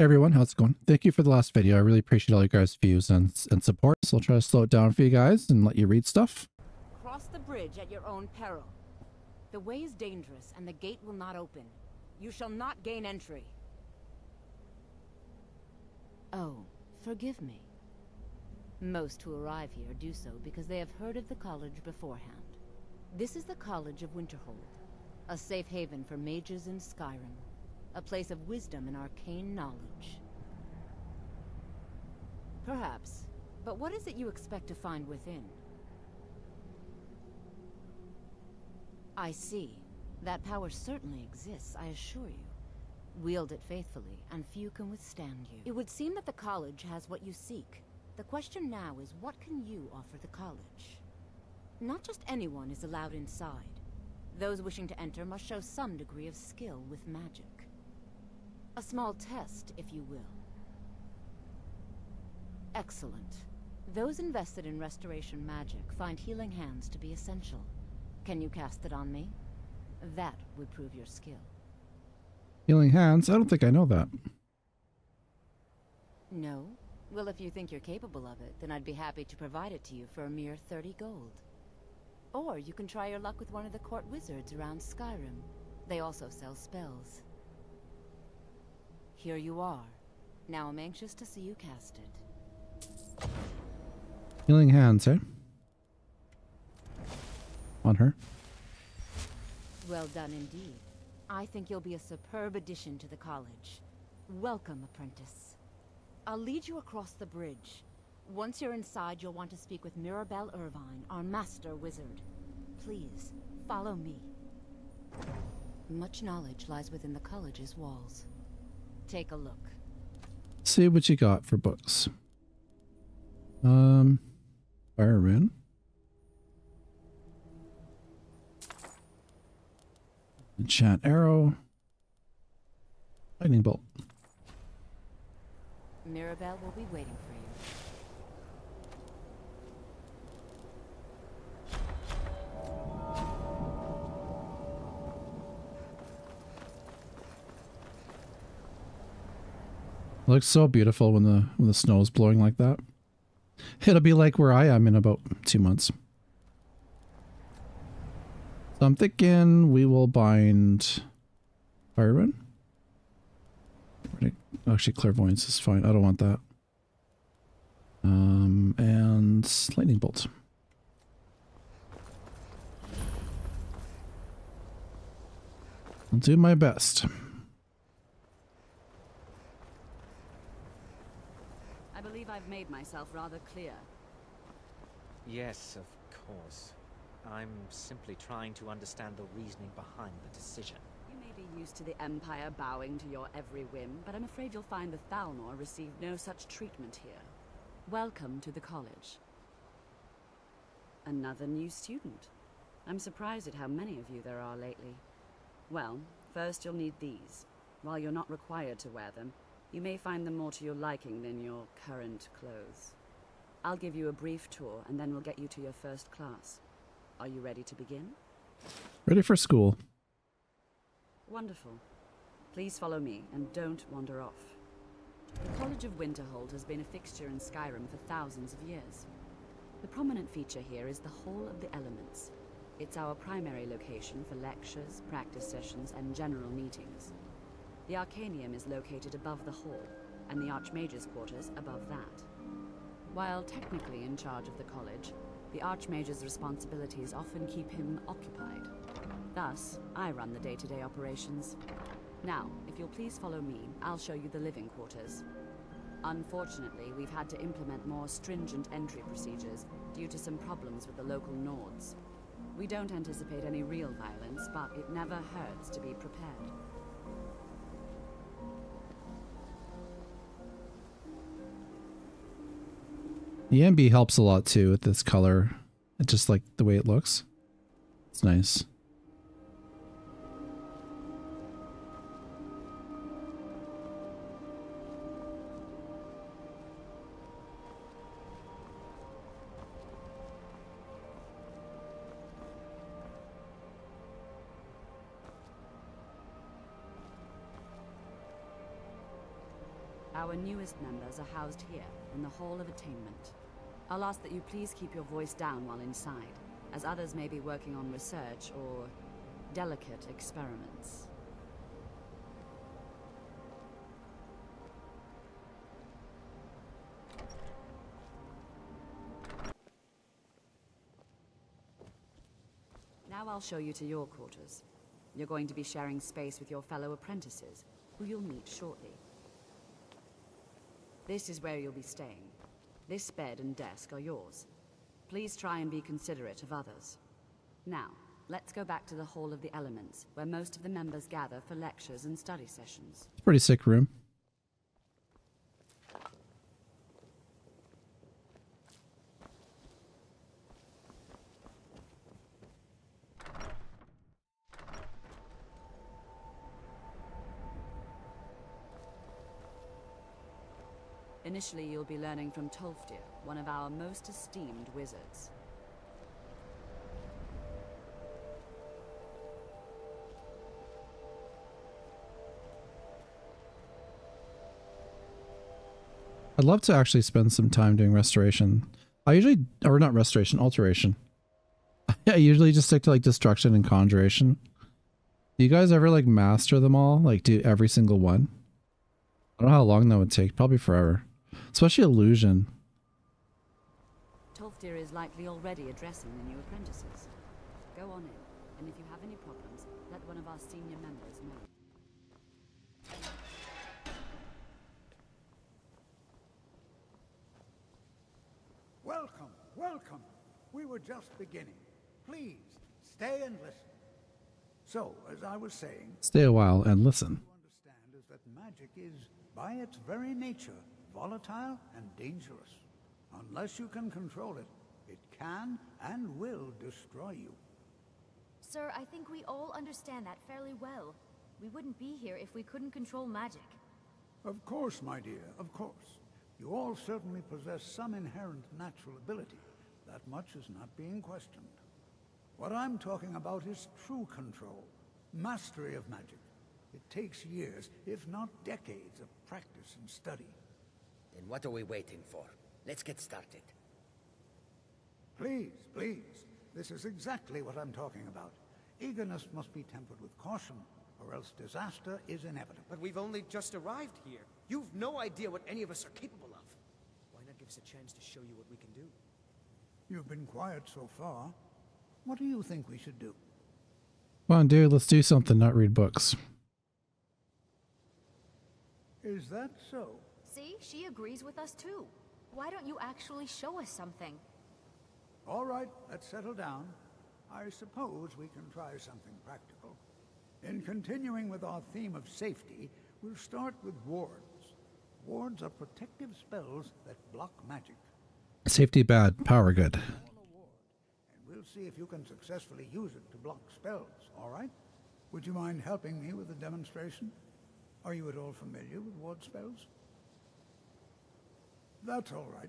Everyone, how's it going? Thank you for the last video. I really appreciate all you guys' views and, and support. So I'll try to slow it down for you guys and let you read stuff. Cross the bridge at your own peril. The way is dangerous and the gate will not open. You shall not gain entry. Oh, forgive me. Most who arrive here do so because they have heard of the college beforehand. This is the College of Winterhold, a safe haven for mages in Skyrim. A place of wisdom and arcane knowledge. Perhaps. But what is it you expect to find within? I see. That power certainly exists, I assure you. Wield it faithfully, and few can withstand you. It would seem that the college has what you seek. The question now is, what can you offer the college? Not just anyone is allowed inside. Those wishing to enter must show some degree of skill with magic. A small test, if you will. Excellent. Those invested in restoration magic find healing hands to be essential. Can you cast it on me? That would prove your skill. Healing hands? I don't think I know that. No? Well, if you think you're capable of it, then I'd be happy to provide it to you for a mere 30 gold. Or you can try your luck with one of the court wizards around Skyrim. They also sell spells. Here you are. Now I'm anxious to see you cast it. Healing hands, eh? On her. Well done indeed. I think you'll be a superb addition to the college. Welcome, apprentice. I'll lead you across the bridge. Once you're inside, you'll want to speak with Mirabelle Ervine, our master wizard. Please, follow me. Much knowledge lies within the college's walls. Take a look. See what you got for books. Um, fire rune. Enchant arrow. Lightning bolt. Mirabelle will be waiting for you. It looks so beautiful when the when the snow is blowing like that. It'll be like where I am in about two months. So I'm thinking we will bind Fireman. Actually, clairvoyance is fine. I don't want that. Um, and lightning bolt. I'll do my best. I've made myself rather clear. Yes, of course. I'm simply trying to understand the reasoning behind the decision. You may be used to the Empire bowing to your every whim, but I'm afraid you'll find the Thalmor received no such treatment here. Welcome to the college. Another new student. I'm surprised at how many of you there are lately. Well, first you'll need these. While you're not required to wear them, you may find them more to your liking than your current clothes. I'll give you a brief tour, and then we'll get you to your first class. Are you ready to begin? Ready for school. Wonderful. Please follow me, and don't wander off. The College of Winterhold has been a fixture in Skyrim for thousands of years. The prominent feature here is the Hall of the Elements. It's our primary location for lectures, practice sessions, and general meetings. The Arcanaeum is located above the hall, and the Archmage's quarters above that. While technically in charge of the college, the Archmage's responsibilities often keep him occupied. Thus, I run the day-to-day -day operations. Now, if you'll please follow me, I'll show you the living quarters. Unfortunately, we've had to implement more stringent entry procedures due to some problems with the local Nords. We don't anticipate any real violence, but it never hurts to be prepared. The ENB helps a lot too with this color. It's just like the way it looks. It's nice. Our newest members are housed here in the Hall of Attainment. I'll ask that you please keep your voice down while inside, as others may be working on research or delicate experiments. Now I'll show you to your quarters. You're going to be sharing space with your fellow apprentices, who you'll meet shortly. This is where you'll be staying. This bed and desk are yours. Please try and be considerate of others. Now, let's go back to the Hall of the Elements, where most of the members gather for lectures and study sessions. It's a pretty sick room. Initially, you'll be learning from Tolfdir, one of our most esteemed wizards. I'd love to actually spend some time doing restoration. I usually, or not restoration, alteration. I usually just stick to like destruction and conjuration. Do you guys ever like master them all? Like do every single one? I don't know how long that would take. Probably forever. Especially illusion. Tolfdir is likely already addressing the new apprentices. Go on in, and if you have any problems, let one of our senior members know. Welcome, welcome. We were just beginning. Please, stay and listen. So, as I was saying, Stay a while and listen. you understand is that magic is, by its very nature, volatile and dangerous. Unless you can control it, it can and will destroy you. Sir, I think we all understand that fairly well. We wouldn't be here if we couldn't control magic. Of course, my dear, of course. You all certainly possess some inherent natural ability. That much is not being questioned. What I'm talking about is true control, mastery of magic. It takes years, if not decades, of practice and study. Then what are we waiting for? Let's get started. Please, please. This is exactly what I'm talking about. Eagerness must be tempered with caution, or else disaster is inevitable. But we've only just arrived here. You've no idea what any of us are capable of. Why not give us a chance to show you what we can do? You've been quiet so far. What do you think we should do? Come on, dude, let's do something, not read books. Is that so? See, she agrees with us too. Why don't you actually show us something? All right, let's settle down. I suppose we can try something practical. In continuing with our theme of safety, we'll start with wards. Wards are protective spells that block magic. Safety bad, power good. Call a ward, and we'll see if you can successfully use it to block spells, all right? Would you mind helping me with the demonstration? Are you at all familiar with ward spells? That's all right.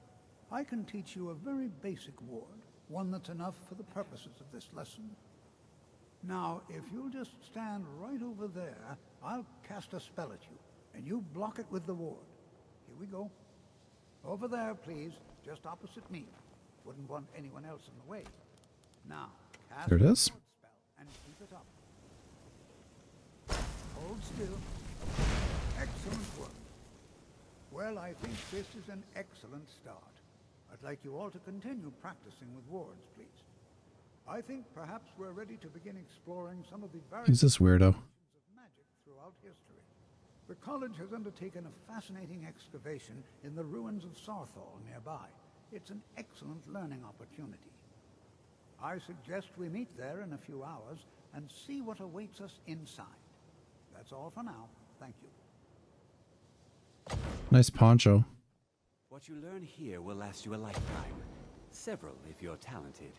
I can teach you a very basic ward, one that's enough for the purposes of this lesson. Now, if you'll just stand right over there, I'll cast a spell at you, and you block it with the ward. Here we go. Over there, please, just opposite me. Wouldn't want anyone else in the way. Now, cast There it spell and keep it up. Hold still. Excellent work. Well, I think this is an excellent start. I'd like you all to continue practicing with wards, please. I think perhaps we're ready to begin exploring some of the various Who's this weirdo? of magic throughout history. The college has undertaken a fascinating excavation in the ruins of Saarthal nearby. It's an excellent learning opportunity. I suggest we meet there in a few hours and see what awaits us inside. That's all for now. Thank you. Nice poncho. What you learn here will last you a lifetime. Several if you're talented.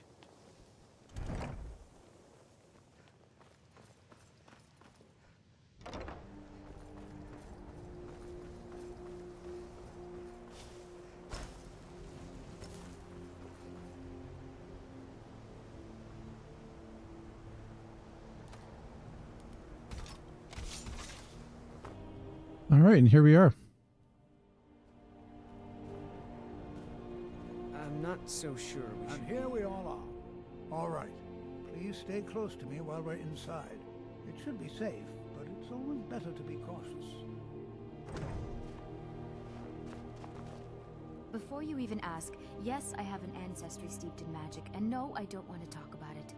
All right, and here we are. So sure we And should... here we all are. All right. Please stay close to me while we're inside. It should be safe, but it's always better to be cautious. Before you even ask, yes, I have an ancestry steeped in magic, and no, I don't want to talk about it.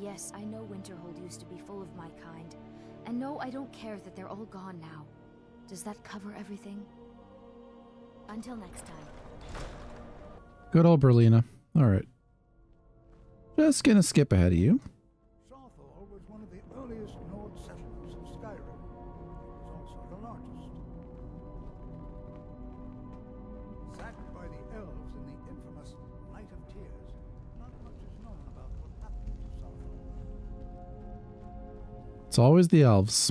Yes, I know Winterhold used to be full of my kind, and no, I don't care that they're all gone now. Does that cover everything? Until next time. Good old Brelyna. All right. Just gonna skip ahead of you. Was one of the earliest Nord settlements in Skyrim. It was also the largest. Sacked by the elves in the infamous Night of Tears, not much is known about what happened to Saarthal. It's always the elves.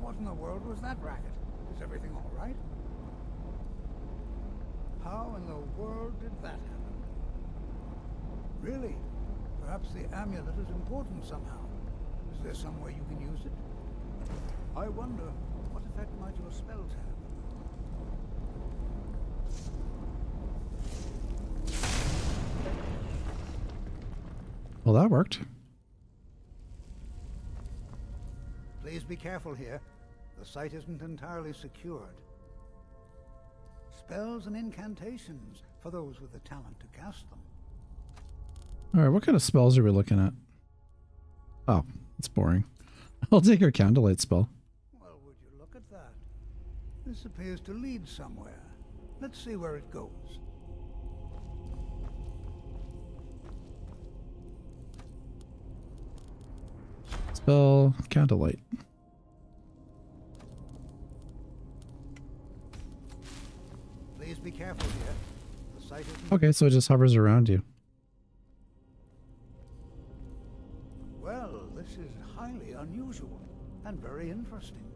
What in the world was that racket? Is everything all right? How in the world did that happen? Really? Perhaps the amulet is important somehow. Is there some way you can use it? I wonder, what effect might your spells have? Well, that worked. Please be careful here. The site isn't entirely secured. Spells and incantations for those with the talent to cast them. All right, what kind of spells are we looking at? Oh, it's boring. I'll take our candlelight spell. Well, would you look at that? This appears to lead somewhere. Let's see where it goes. Spell candlelight. Please be careful here. The site isn't... Okay, so it just hovers around you. Well, this is highly unusual and very interesting.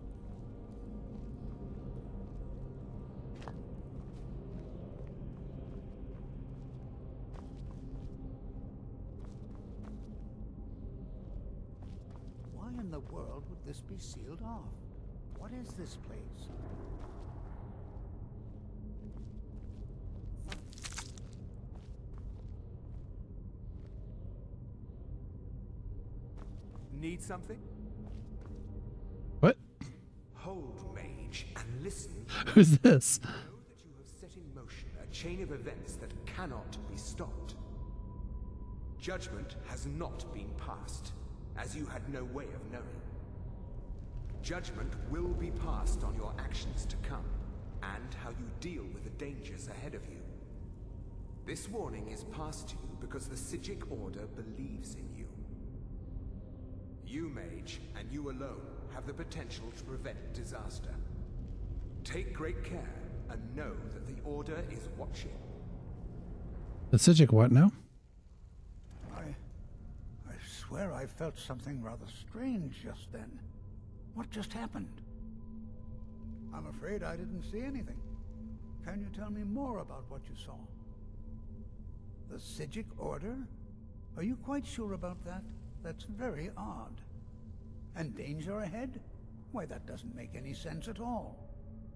In the world would this be sealed off? What is this place? Need something? What? Hold, mage, and listen. Who's this? Know that you have set in motion a chain of events that cannot be stopped. Judgment has not been passed, as you had no way of knowing. Judgment will be passed on your actions to come, and how you deal with the dangers ahead of you. This warning is passed to you because the Psijic Order believes in you. You, mage, and you alone, have the potential to prevent disaster. Take great care, and know that the Order is watching. The Psijic what now? Swear I felt something rather strange just then. What just happened? I'm afraid I didn't see anything. Can you tell me more about what you saw? The Psijic Order? Are you quite sure about that? That's very odd. And danger ahead? Why, that doesn't make any sense at all.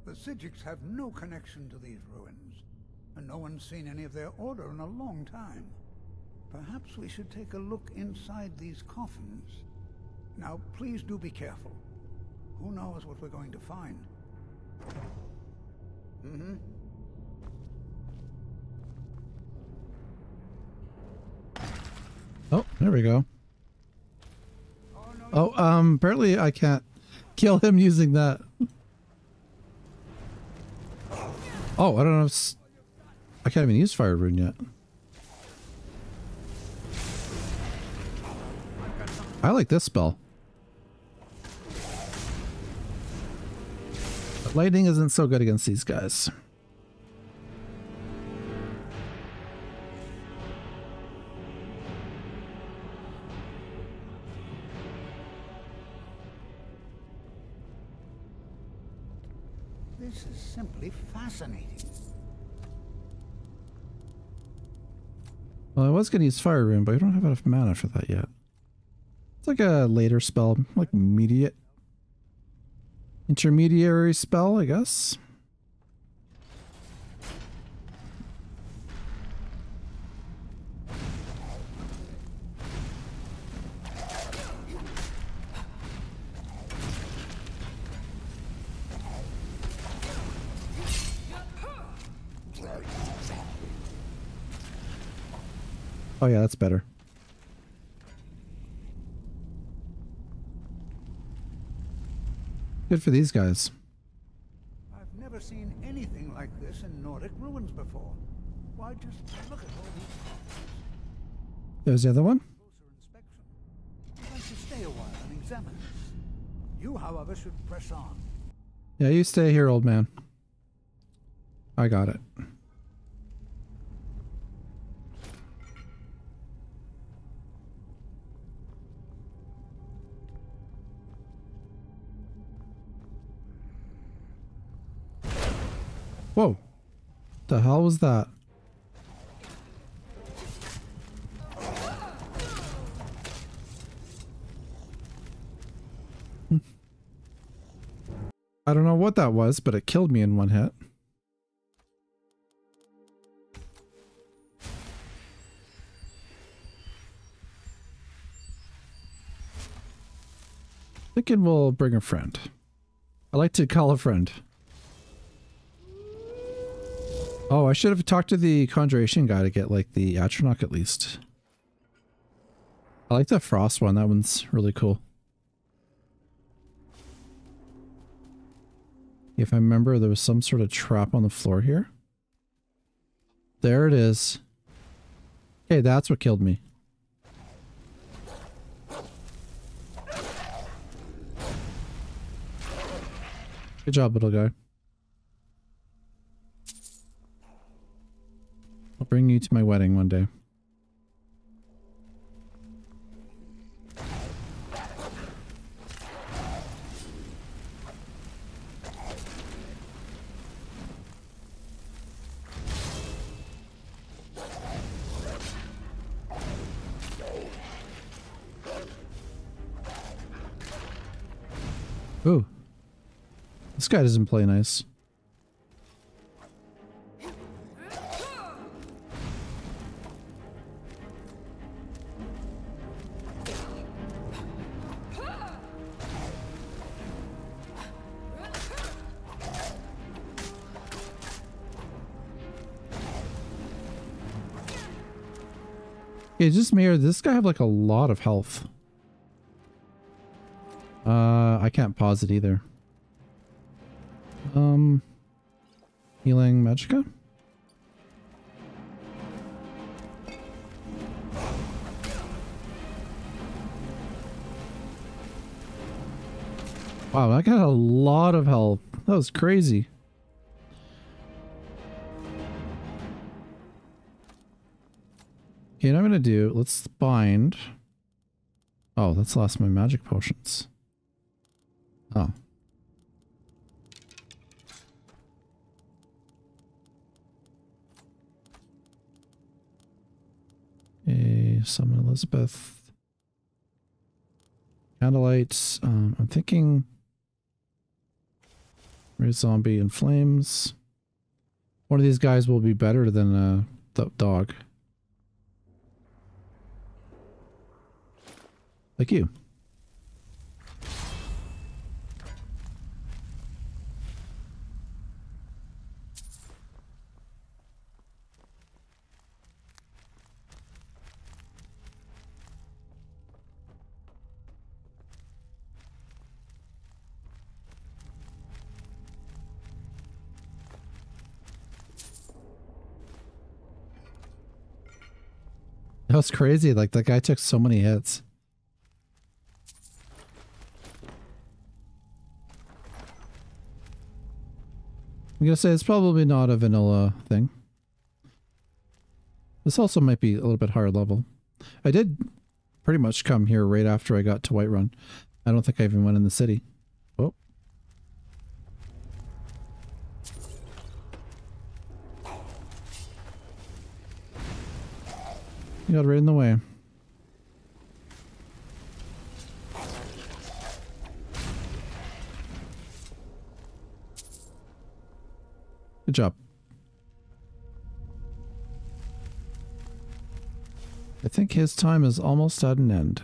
The Psijics have no connection to these ruins, and no one's seen any of their order in a long time. Perhaps we should take a look inside these coffins. Now, please do be careful. Who knows what we're going to find? Mm-hmm. Oh, there we go. Oh, um, apparently I can't kill him using that. Oh, I don't know if I can't even use fire rune yet. I like this spell. But lightning isn't so good against these guys. This is simply fascinating. Well, I was going to use Fire Rune, but I don't have enough mana for that yet. Like a later spell, like immediate, intermediary spell, I guess. Oh yeah, that's better. Good for these guys. I've never seen anything like this in Nordic ruins before. Why, just look at all these There's the other one. I'd like to stay a while and examine this. You, however, should press on. Yeah, you stay here, old man. I got it. Whoa. The hell was that? Hmm. I don't know what that was, but it killed me in one hit. Thinking we'll bring a friend. I like to call a friend. Oh, I should have talked to the Conjuration guy to get like the Atronach at least. I like the Frost one. That one's really cool. If I remember, there was some sort of trap on the floor here. There it is. Hey, that's what killed me. Good job, little guy. I'll bring you to my wedding one day. Ooh. This guy doesn't play nice. Yeah, just me or this guy have like a lot of health? Uh, I can't pause it either. Um, healing Magicka? Wow, I got a lot of health. That was crazy. What I'm gonna do, let's bind. Oh, that's lost my magic potions. Oh. A summon Elizabeth. Candlelight. Um, I'm thinking Raise zombie in flames. One of these guys will be better than uh, the dog. like you. That was crazy. Like that guy took so many hits. I'm gonna say it's probably not a vanilla thing. This also might be a little bit higher level. I did pretty much come here right after I got to Whiterun. I don't think I even went in the city. Oh. You got right in the way. Good job. I think his time is almost at an end.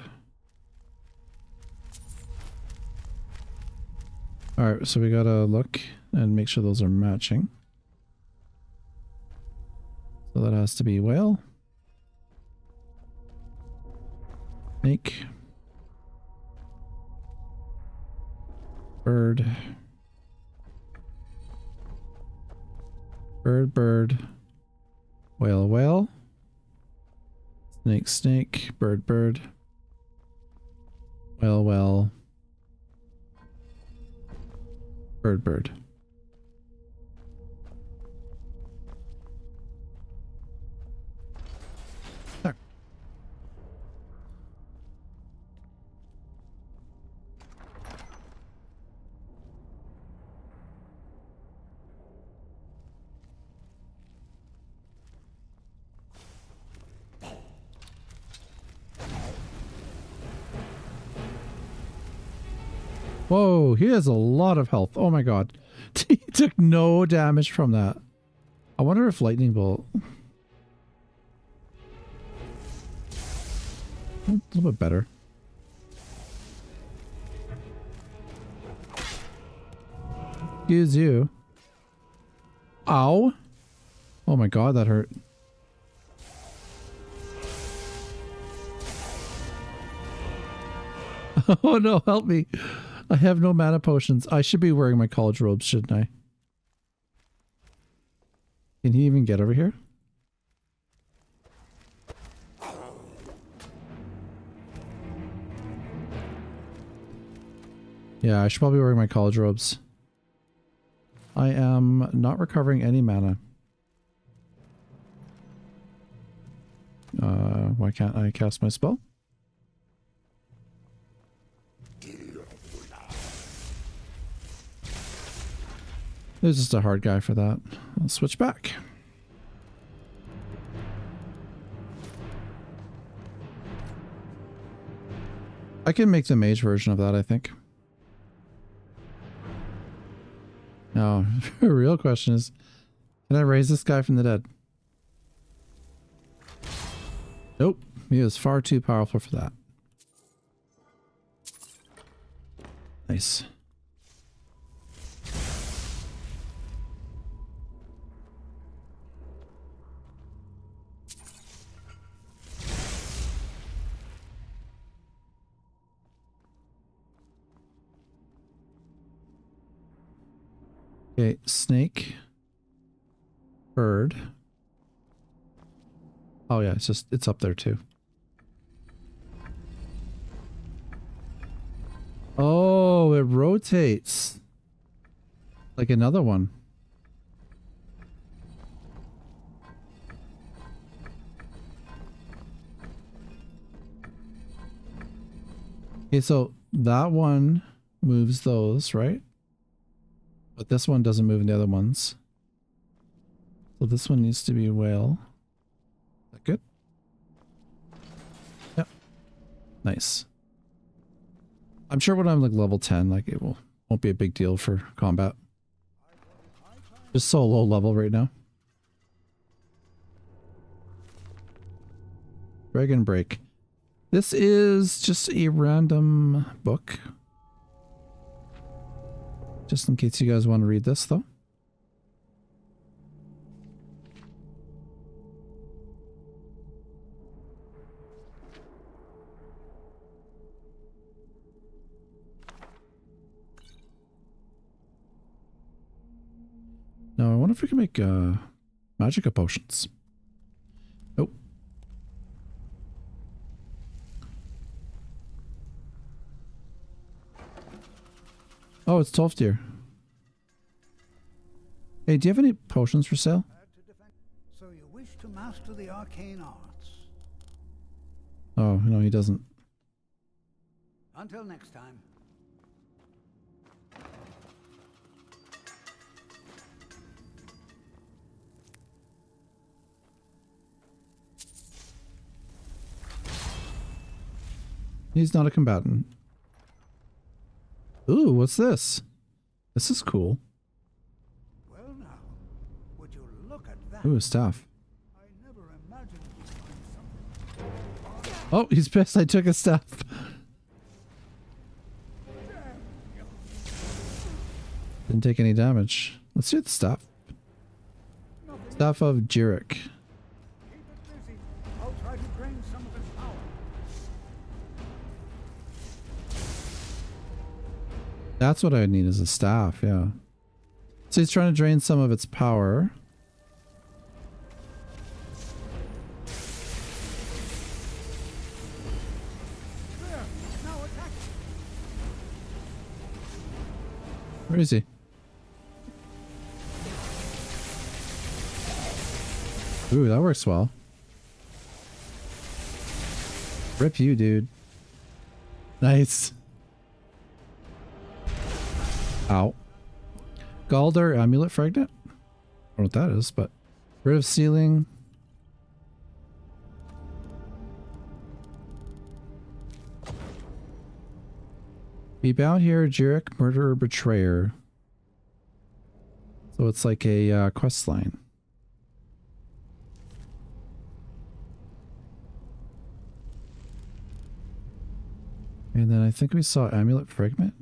Alright, so we gotta look and make sure those are matching. So that has to be whale. Snake. Bird. Bird, bird. Whale, whale. Snake, snake. Bird, bird. Whale, whale. Bird, bird. He has a lot of health. Oh my god. he took no damage from that. I wonder if lightning bolt... A little bit better. Excuse you. Ow. Oh my god, that hurt. oh no, help me. I have no mana potions. I should be wearing my college robes, shouldn't I? Can he even get over here? Yeah, I should probably wear my college robes. I am not recovering any mana. Uh, why can't I cast my spell? There's just a hard guy for that. I'll switch back. I can make the mage version of that, I think. Now, the real question is, can I raise this guy from the dead? Nope, he is far too powerful for that. Nice. Okay, snake. Bird. Oh yeah, it's just, it's up there too. Oh, it rotates. Like another one. Okay, so that one moves those, right? But this one doesn't move in the other ones. So this one needs to be whale. Is that good? Yep. Nice. I'm sure when I'm like level 10, like it will won't be a big deal for combat. Just so low level right now. Dragon Break. This is just a random book. Just in case you guys want to read this, though. Now, I wonder if we can make uh, potions. Nope. Oh, it's Tolfdir. Hey, do you have any potions for sale? So you wish to master the arcane arts. Oh, no, he doesn't. Until next time. He's not a combatant. Ooh, what's this? This is cool. Well now, would you look at that? Ooh, a staff. I never imagined you'd find something. Oh, he's pissed I took a staff. Didn't take any damage. Let's do the staff. Staff of Jyrik. That's what I need as a staff, yeah. So he's trying to drain some of its power. Where is he? Ooh, that works well. Rip you, dude. Nice. Ow. Gauldur Amulet Fragment? I don't know what that is, but rid of ceiling. Be bound here, Jyrik, murderer, betrayer. So it's like a uh, quest line. And then I think we saw Amulet Fragment.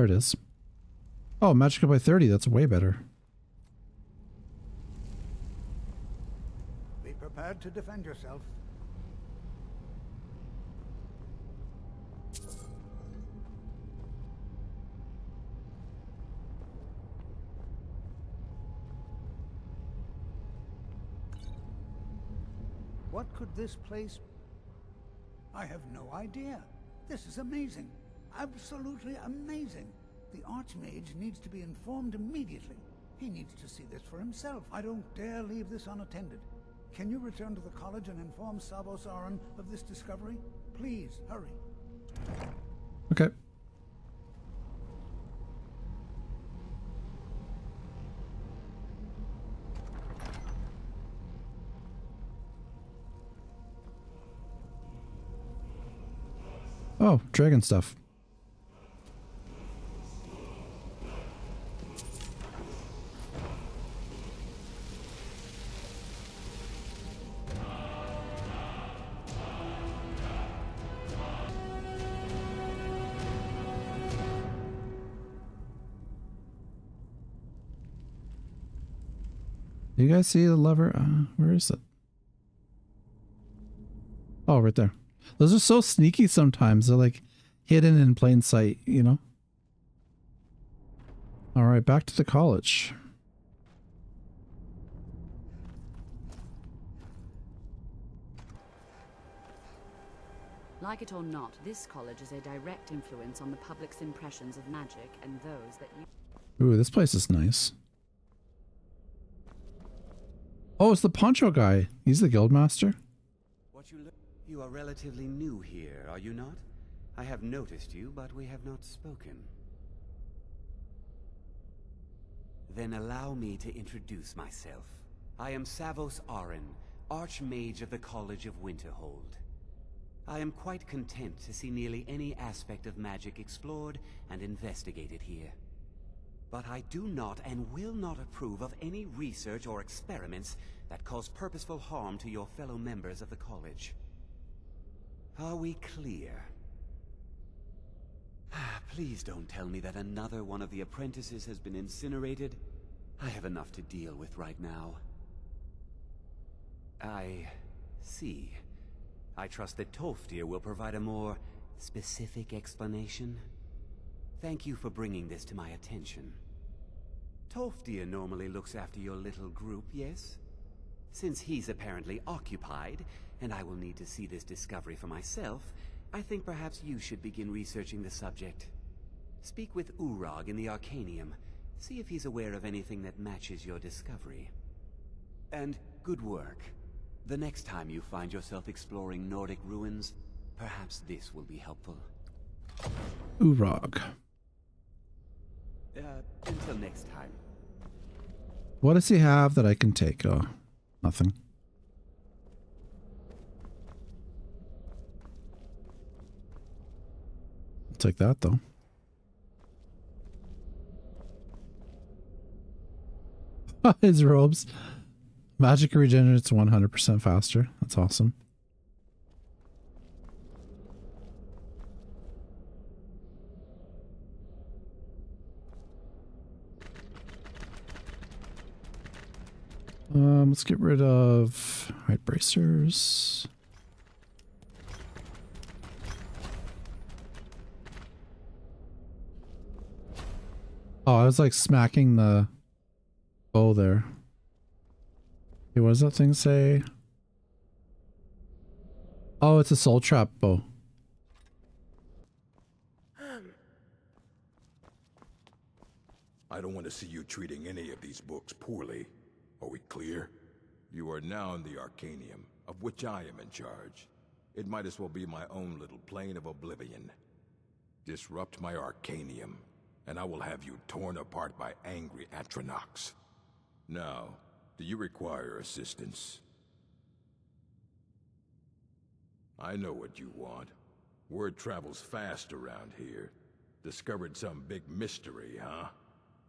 There it is. Oh, magic by 30. That's way better. Be prepared to defend yourself. What could this place... I have no idea. This is amazing. Absolutely amazing. The Archmage needs to be informed immediately. He needs to see this for himself. I don't dare leave this unattended. Can you return to the college and inform Savos Aren of this discovery? Please, hurry. Okay. Oh, dragon stuff. You guys see the lever? Uh, where is it? Oh, right there. Those are so sneaky sometimes. They're like hidden in plain sight, you know? All right, back to the college. Like it or not, this college is a direct influence on the public's impressions of magic and those that you... Ooh, this place is nice. Oh, it's the poncho guy. He's the guild master. What you you are relatively new here, are you not? I have noticed you, but we have not spoken. Then allow me to introduce myself. I am Savos Aren, Archmage of the College of Winterhold. I am quite content to see nearly any aspect of magic explored and investigated here. But I do not and will not approve of any research or experiments that cause purposeful harm to your fellow members of the college. Are we clear? Ah, please don't tell me that another one of the apprentices has been incinerated. I have enough to deal with right now. I see. I trust that Tolfdir will provide a more specific explanation. Thank you for bringing this to my attention. Tolfdir normally looks after your little group, yes? Since he's apparently occupied, and I will need to see this discovery for myself, I think perhaps you should begin researching the subject. Speak with Urag in the Arcanaeum. See if he's aware of anything that matches your discovery. And good work. The next time you find yourself exploring Nordic ruins, perhaps this will be helpful. Urag. Uh, until next time. What does he have that I can take? Oh, nothing. I'll take that though. His robes. Magic regenerates 100% faster. That's awesome. Um, let's get rid of right bracers. Oh, I was like smacking the bow there. Hey, what does that thing say? Oh, it's a soul trap bow. I don't want to see you treating any of these books poorly. Are we clear? You are now in the Arcanaeum, of which I am in charge. It might as well be my own little plane of oblivion. Disrupt my Arcanaeum, and I will have you torn apart by angry Atronachs. Now, do you require assistance? I know what you want. Word travels fast around here. Discovered some big mystery, huh?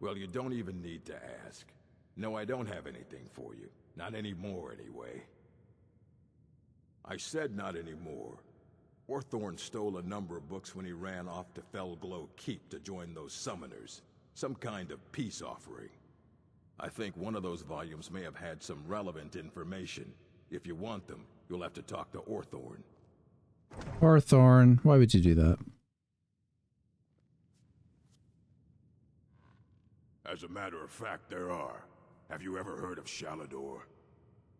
Well, you don't even need to ask. No, I don't have anything for you. Not anymore, anyway. I said not anymore. Orthorn stole a number of books when he ran off to Fellglow Keep to join those summoners. Some kind of peace offering. I think one of those volumes may have had some relevant information. If you want them, you'll have to talk to Orthorn. Orthorn, why would you do that? As a matter of fact, there are. Have you ever heard of Shalidor?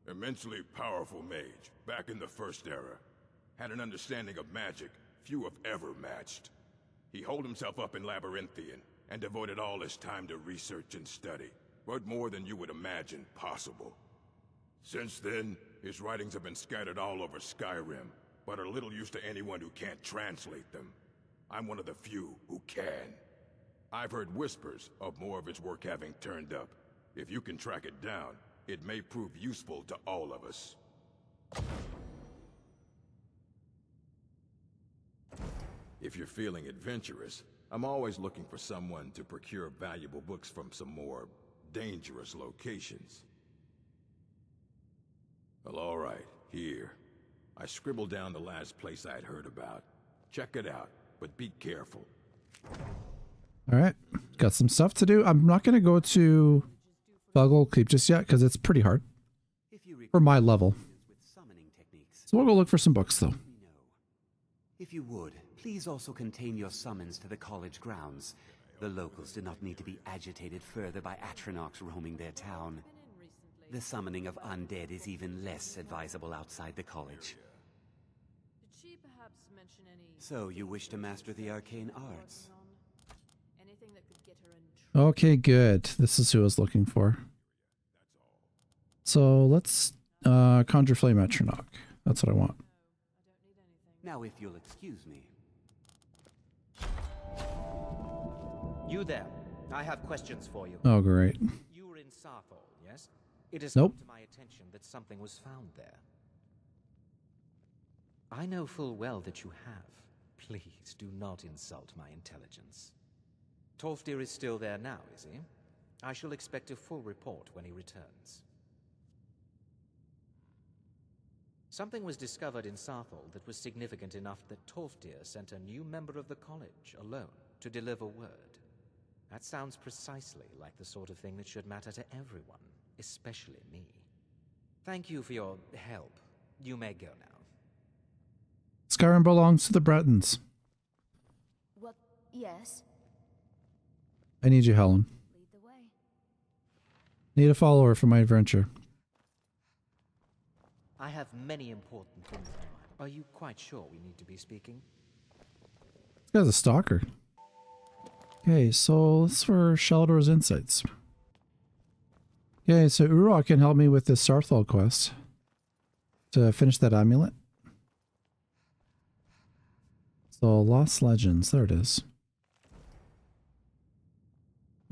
Immensely powerful mage, back in the First Era. Had an understanding of magic few have ever matched. He holed himself up in Labyrinthian, and devoted all his time to research and study, wrote more than you would imagine possible. Since then, his writings have been scattered all over Skyrim, but are little use to anyone who can't translate them. I'm one of the few who can. I've heard whispers of more of his work having turned up. If you can track it down, it may prove useful to all of us. If you're feeling adventurous, I'm always looking for someone to procure valuable books from some more dangerous locations. Well, all right, here. I scribbled down the last place I'd heard about. Check it out, but be careful. All right, got some stuff to do. I'm not going to go to Fellglow Keep just yet because it's pretty hard for my level. So we'll go look for some books though. If you would, please also contain your summons to the college grounds. The locals do not need to be agitated further by Atronachs roaming their town. The summoning of undead is even less advisable outside the college. So, you wish to master the arcane arts? Okay, good. This is who I was looking for. So let's uh, conjure flame Atronach. That's what I want. Now, if you'll excuse me. You there. I have questions for you. Oh, great. You were in Saarthal, yes? It has Nope. come to my attention that something was found there. I know full well that you have. Please do not insult my intelligence. Tolfdir is still there now, is he? I shall expect a full report when he returns. Something was discovered in Saarthal that was significant enough that Tolfdir sent a new member of the college alone to deliver word. That sounds precisely like the sort of thing that should matter to everyone, especially me. Thank you for your help. You may go now. Skyrim belongs to the Bretons. What? Yes. I need you, Helen. Need a follower for my adventure. I have many important things. Are you quite sure we need to be speaking? This guy's a stalker. Okay, so this for Shalidor's insights. Okay, so Urag can help me with this Saarthal quest to finish that amulet. So Lost Legends, there it is.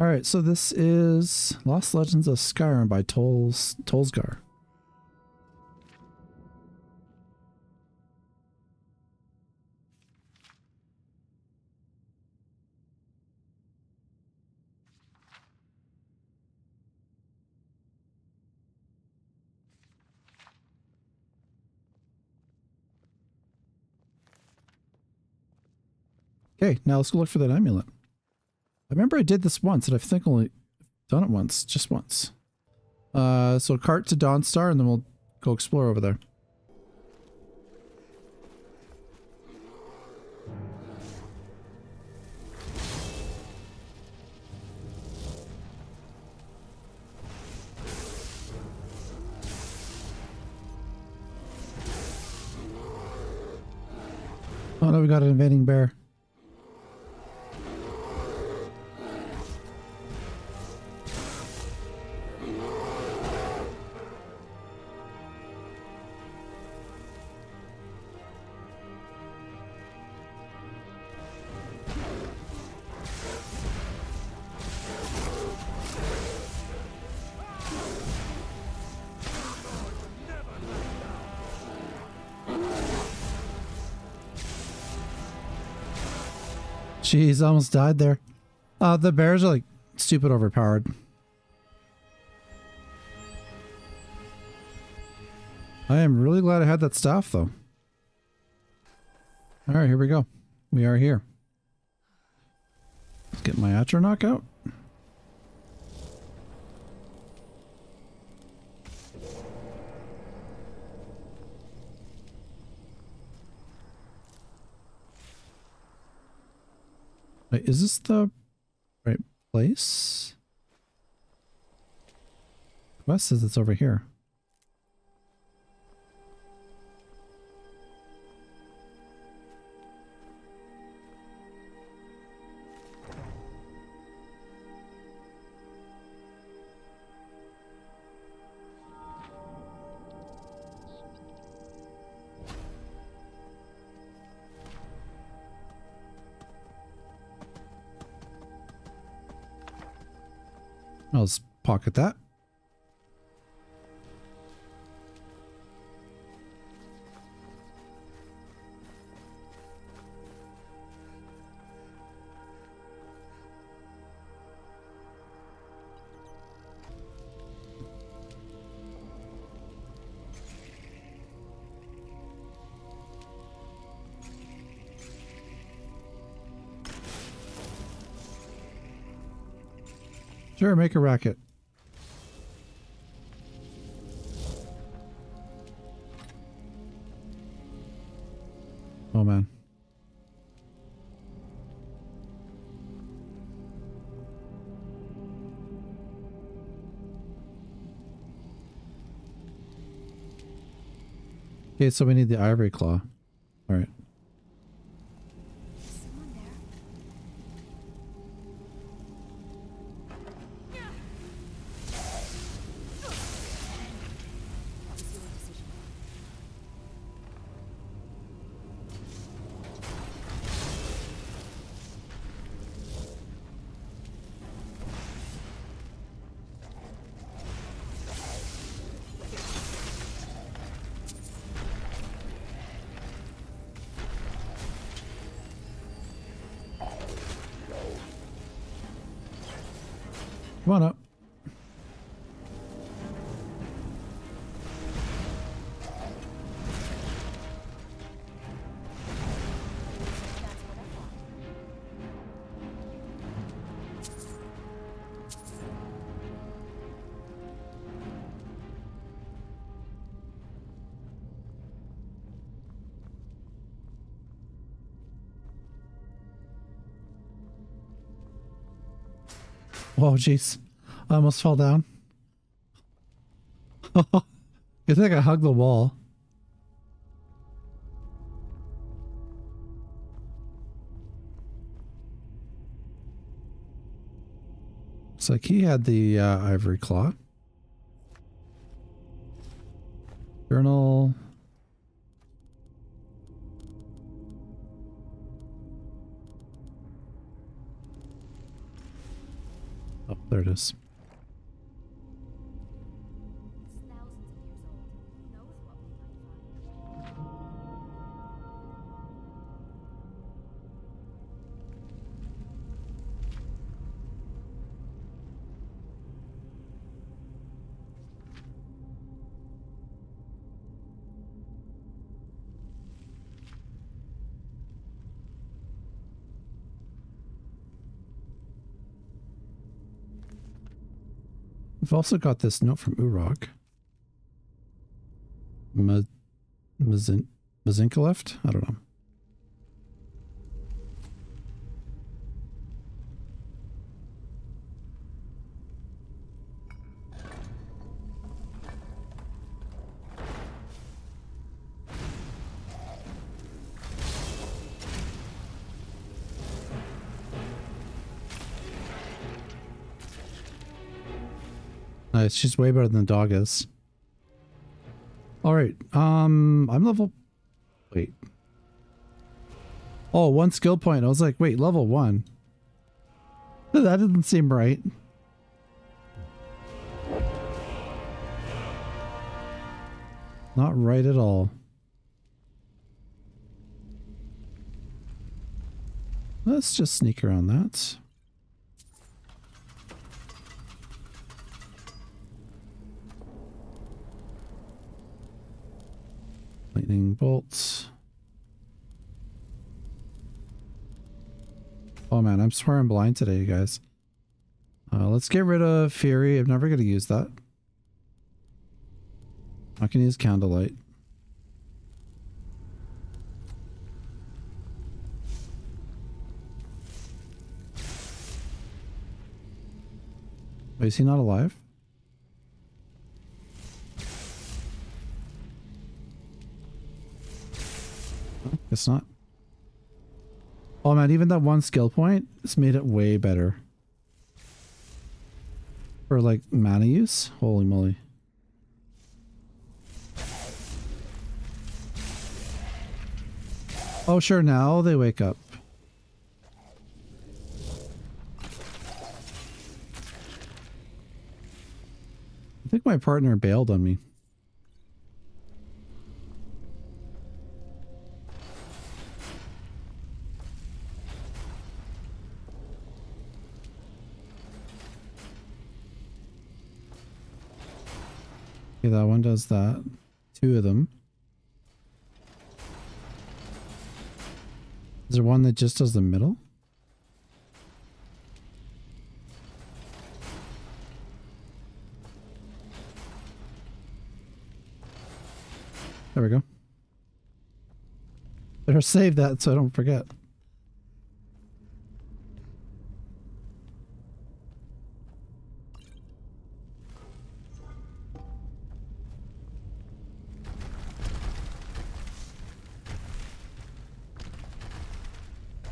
Alright, so this is Lost Legends of Skyrim by Tols Tolsgar. Okay, now let's go look for that amulet. I remember I did this once, and I think only done it once, just once. Uh, so cart to Dawnstar, and then we'll go explore over there. Oh no, we got an invading bear. Almost died there. Uh, the bears are like stupid overpowered. I am really glad I had that staff though. Alright, here we go. We are here. Let's get my Atronach out. Wait, is this the right place? Quest says it's over here. I'll just pocket that. Sure, make a racket. Oh man. Okay, so we need the ivory claw. Whoa, jeez. I almost fell down. I think I hugged the wall. It's like he had the uh, ivory claw. Journal. There it is. We've also got this note from Urag. Ma Mazinka left? I don't know. Nice. She's way better than the dog is. All right. Um, I'm level. Wait. Oh, one skill point. I was like, wait, level one. That didn't seem right. Not right at all. Let's just sneak around that. Bolts. Oh man, I'm swearing blind today, you guys. Uh, let's get rid of Fury. I'm never going to use that. I can use Candlelight. Wait, is he not alive? Guess not. Oh man, even that one skill point has made it way better. For like mana use? Holy moly. Oh sure, now they wake up. I think my partner bailed on me. Okay, that one does that. Two of them. Is there one that just does the middle? There we go. Better save that so I don't forget.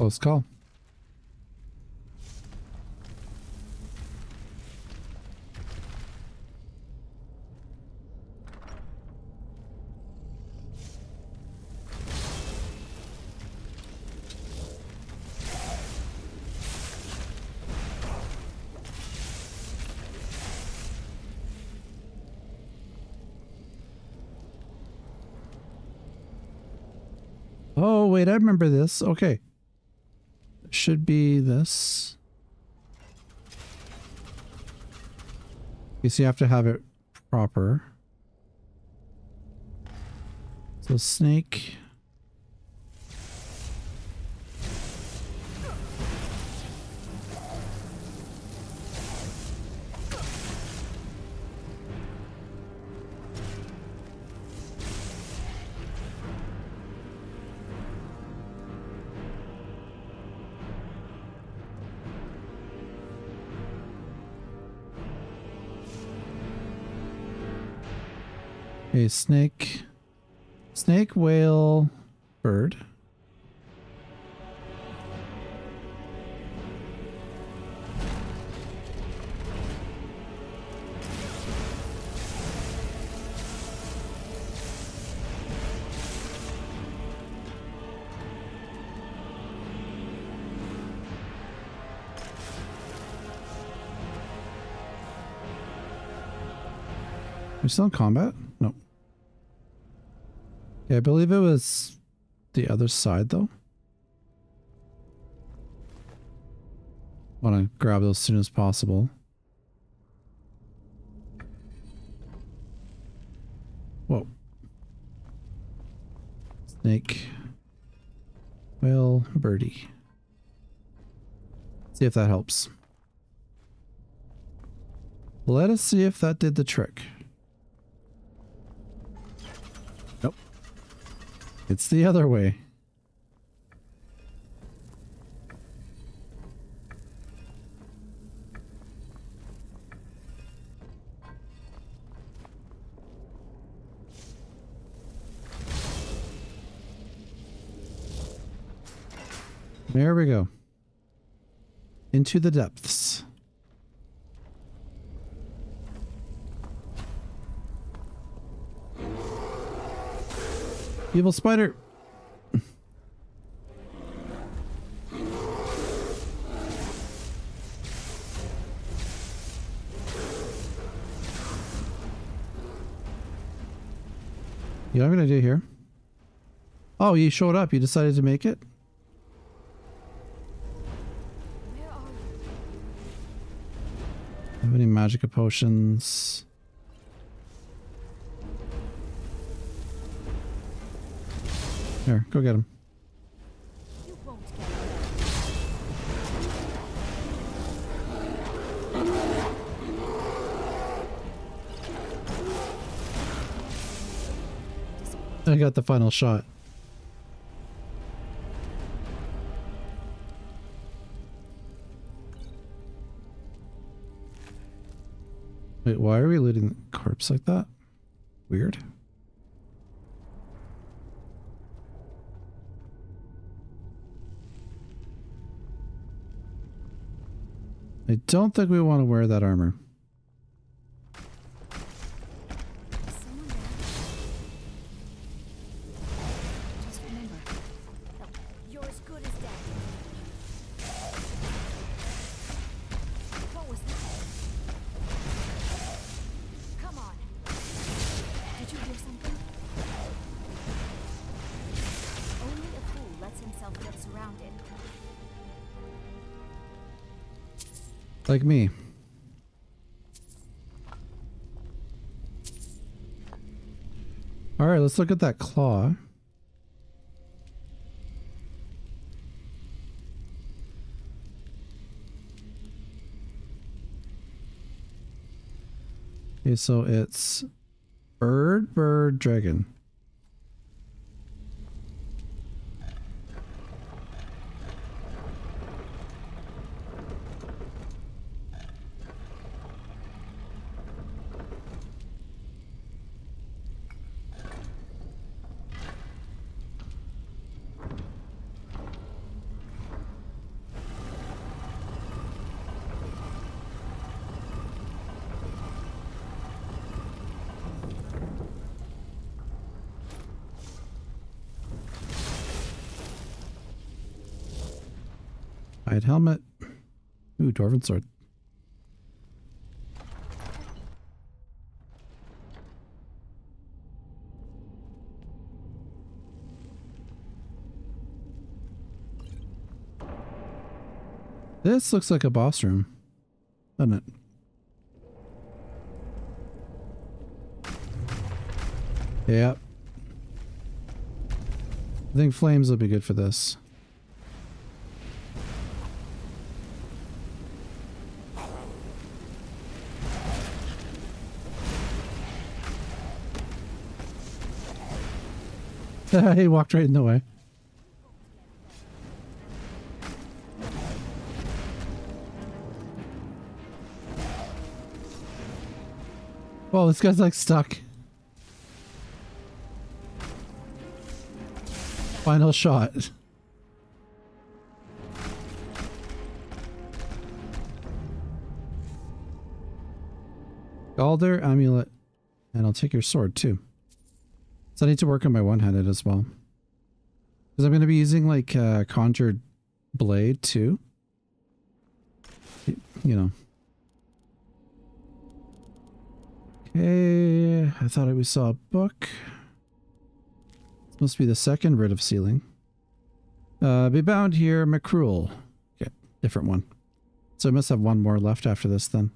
Close call. Oh, wait, I remember this. Okay. Should be this. You see, you have to have it proper. So snake. A snake. Snake, whale, bird. We still in combat? Yeah, I believe it was the other side though. Want to grab those as soon as possible. Whoa. Snake. Whale, birdie. See if that helps. Let us see if that did the trick. Nope. It's the other way. There we go. Into the depths. Evil spider. You I'm gonna do here? Oh, you showed up. You decided to make it? Have any magic potions? Here, go get him. I got the final shot. Wait, why are we looting corpse like that? Weird. I don't think we want to wear that armor. Like me. Alright, let's look at that claw. Okay, so it's bird, bird, dragon. This looks like a boss room, doesn't it? Yep. I think flames will be good for this. he walked right in the way. Whoa, this guy's like stuck. Final shot. Gauldur amulet. And I'll take your sword too. So I need to work on my one-handed as well. Because I'm going to be using like uh, conjured blade too. You know. Okay, I thought we saw a book. This must be the second writ of sealing. Uh, be bound here, Mikrul. Okay, different one. So I must have one more left after this then.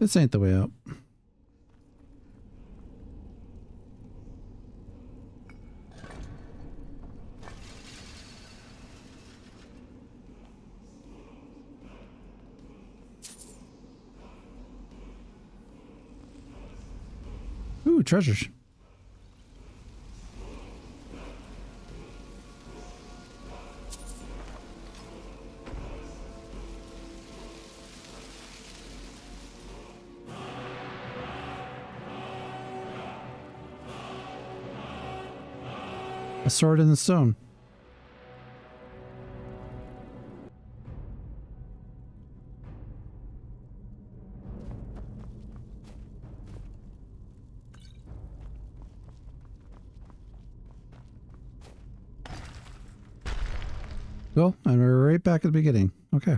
This ain't the way up. Ooh, treasures. Sword in the stone. Cool, and we're right back at the beginning. Okay.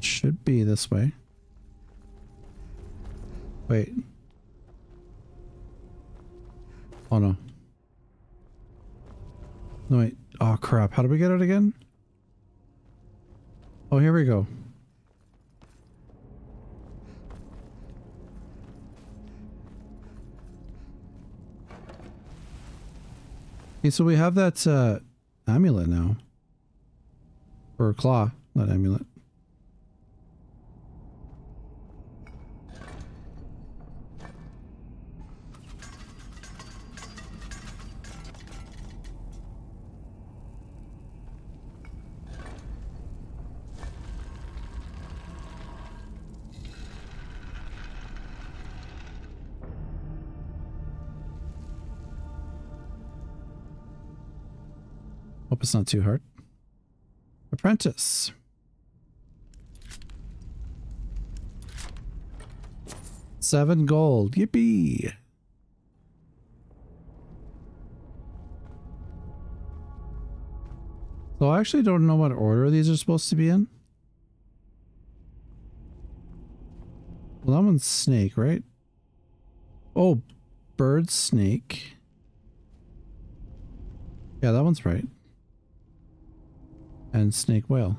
Should be this way. Wait. Oh no. No wait. Oh crap. How do we get it again? Oh, here we go. Okay, so we have that uh, amulet now. Or claw, not amulet. Hope it's not too hard. Apprentice. Seven gold. Yippee. So I actually don't know what order these are supposed to be in. Well, that one's snake, right? Oh, bird snake. Yeah, that one's right and snake whale.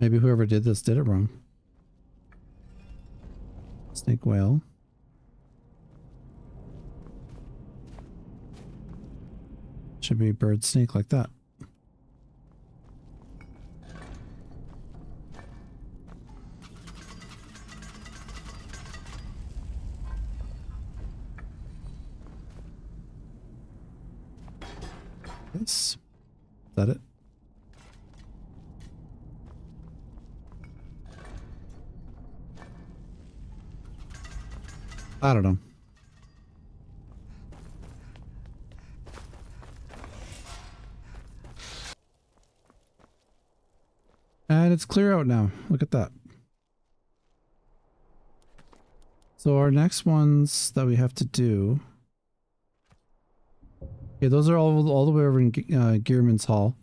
Maybe whoever did this did it wrong. Snake whale. Should be bird snake like that. That it? I don't know. And it's clear out now. Look at that. So our next ones that we have to do Okay, those are all all the way over in uh, Geirmund's Hall.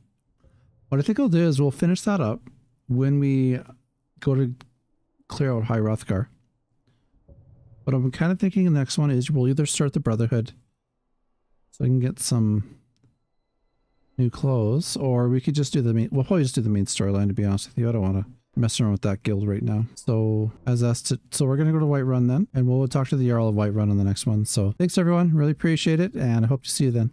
What I think I'll do is we'll finish that up when we go to clear out High Hrothgar. But I'm kind of thinking the next one is we'll either start the Brotherhood so I can get some new clothes, or we could just do the main. We'll probably just do the main storyline. To be honest with you, I don't want to mess around with that guild right now. So as us to, so we're gonna go to Whiterun then, and we'll talk to the Jarl of Whiterun on the next one. So thanks everyone, really appreciate it, and I hope to see you then.